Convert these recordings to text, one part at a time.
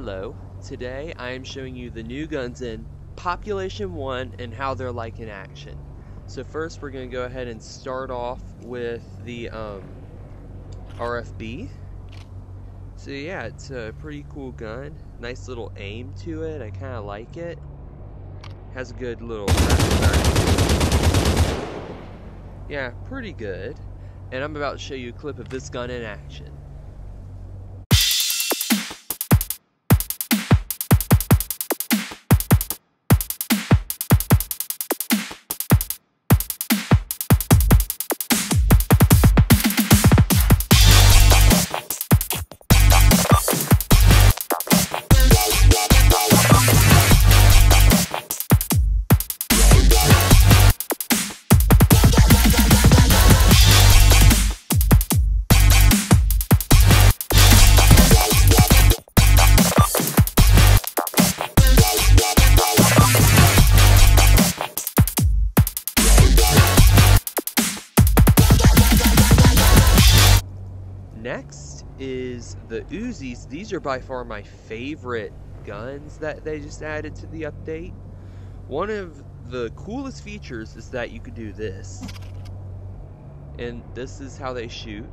Hello, today I am showing you the new guns in Population 1 and how they're like in action. So first we're going to go ahead and start off with the um, RFB. So yeah, it's a pretty cool gun. Nice little aim to it, I kind of like it. Has a good little Yeah, pretty good. And I'm about to show you a clip of this gun in action. Is the Uzis. These are by far my favorite guns that they just added to the update. One of the coolest features is that you could do this. And this is how they shoot.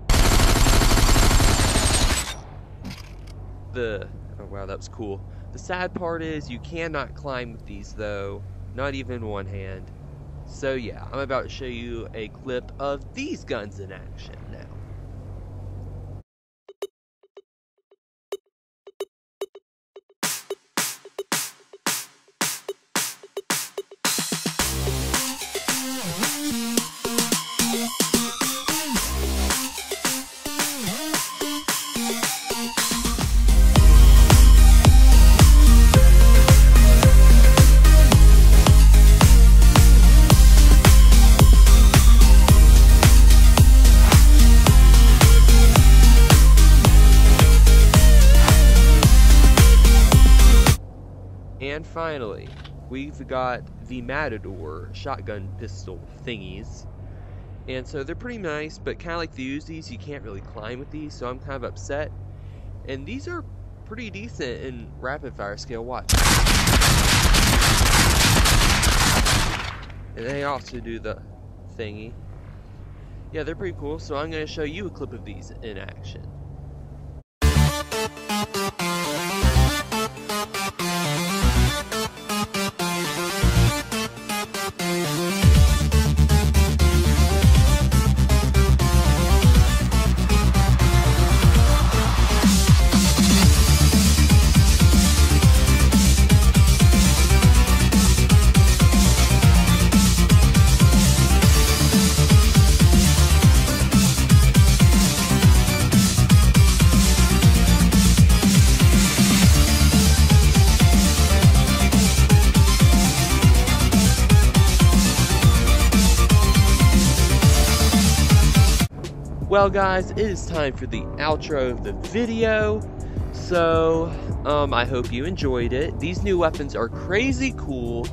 The oh wow, that was cool. The sad part is you cannot climb with these though, not even one hand. So yeah, I'm about to show you a clip of these guns in action now. And finally, we've got the Matador shotgun pistol thingies. And so they're pretty nice, but kind of like the Uzis, you can't really climb with these, so I'm kind of upset. And these are pretty decent in rapid fire scale. Watch. And they also do the thingy. Yeah, they're pretty cool, so I'm going to show you a clip of these in action. Well, guys, it is time for the outro of the video. So, um, I hope you enjoyed it. These new weapons are crazy cool,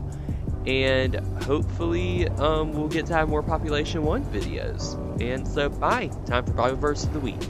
and hopefully, um, we'll get to have more Population 1 videos. And so, bye. Time for Bible Verse of the Week.